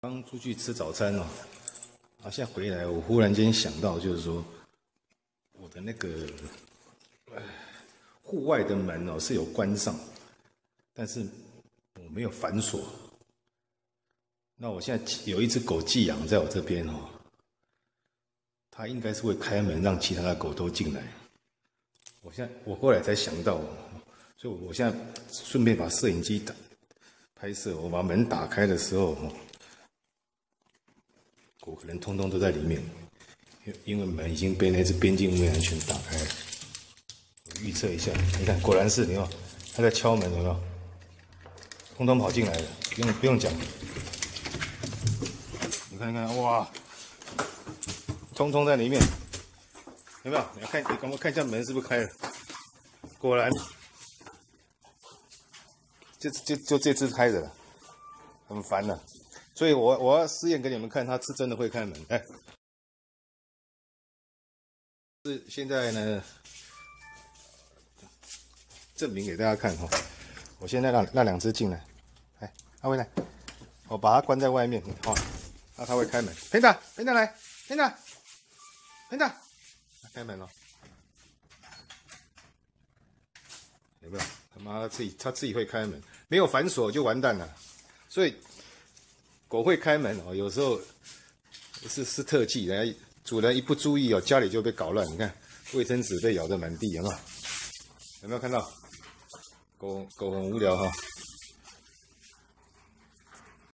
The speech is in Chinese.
刚出去吃早餐哦，啊，现在回来，我忽然间想到，就是说，我的那个，户外的门哦是有关上，但是我没有反锁。那我现在有一只狗寄养在我这边哦，它应该是会开门让其他的狗都进来。我现在我后来才想到，所以我现在顺便把摄影机打拍摄，我把门打开的时候。我可能通通都在里面，因因为门已经被那只边境牧羊犬打开了。我预测一下，你看，果然是，你看，他在敲门，有没有？通通跑进来了，不用不用讲。你看看，哇，通通在里面，有没有？你要看，你赶快看一下门是不是开了？果然，就就就这只开着了，很烦了。所以，我我要试验给你们看，它是真的会开门。哎，是现在呢，证明给大家看哈。我现在让那两只进来，哎，阿威来，我把它关在外面，好，那它会开门。平达，平达来，平达，平达，开门了，有没有？他妈的，自己他自己会开门，没有反锁就完蛋了。所以。狗会开门哦，有时候是是特技，人家主人一不注意哦，家里就被搞乱。你看卫生纸被咬得满地，有没有？有没有看到？狗狗很无聊哈。